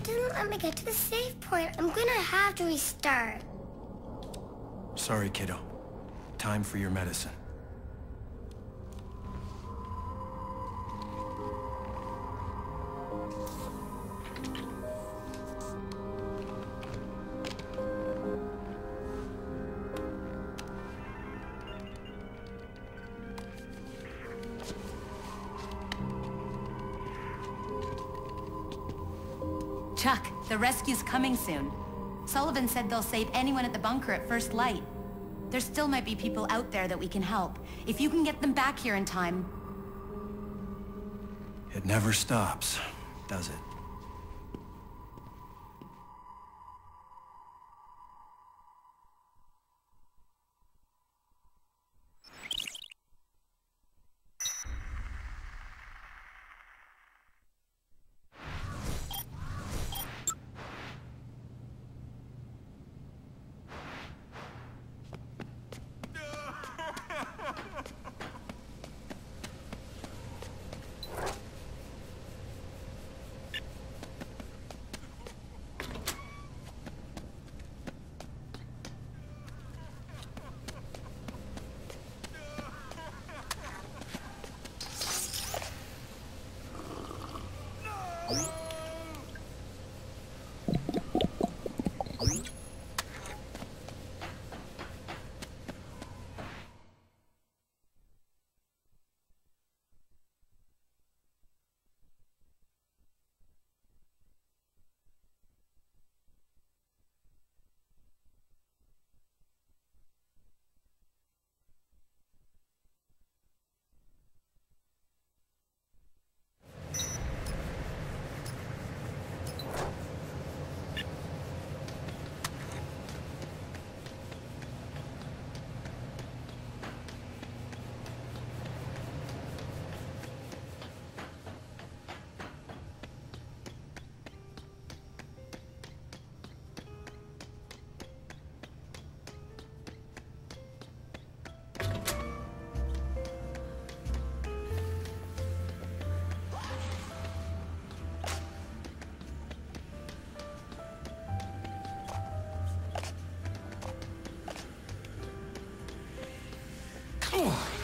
It didn't let me get to the safe point. I'm gonna have to restart. Sorry, kiddo. Time for your medicine. Chuck, the rescue's coming soon. Sullivan said they'll save anyone at the bunker at first light. There still might be people out there that we can help. If you can get them back here in time... It never stops, does it? Oh, Yeah.